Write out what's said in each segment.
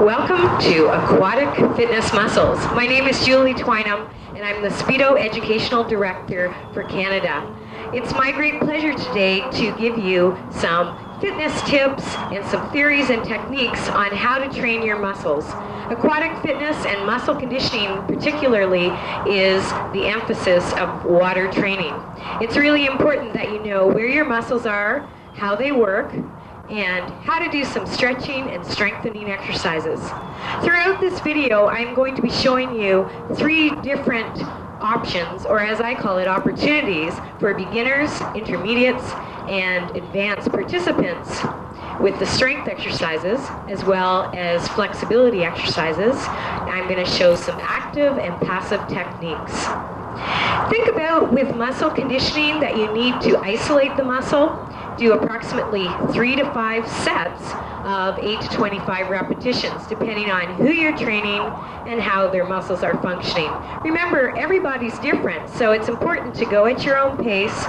Welcome to Aquatic Fitness Muscles. My name is Julie Twynham and I'm the Speedo Educational Director for Canada. It's my great pleasure today to give you some fitness tips and some theories and techniques on how to train your muscles. Aquatic fitness and muscle conditioning particularly is the emphasis of water training. It's really important that you know where your muscles are, how they work, and how to do some stretching and strengthening exercises. Throughout this video, I'm going to be showing you three different options, or as I call it, opportunities for beginners, intermediates, and advanced participants with the strength exercises as well as flexibility exercises. I'm going to show some active and passive techniques. Think about with muscle conditioning that you need to isolate the muscle do approximately three to five sets of 8 to 25 repetitions, depending on who you're training and how their muscles are functioning. Remember, everybody's different, so it's important to go at your own pace,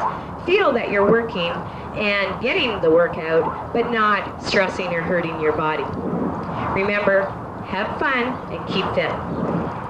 feel that you're working and getting the workout, but not stressing or hurting your body. Remember, have fun and keep fit.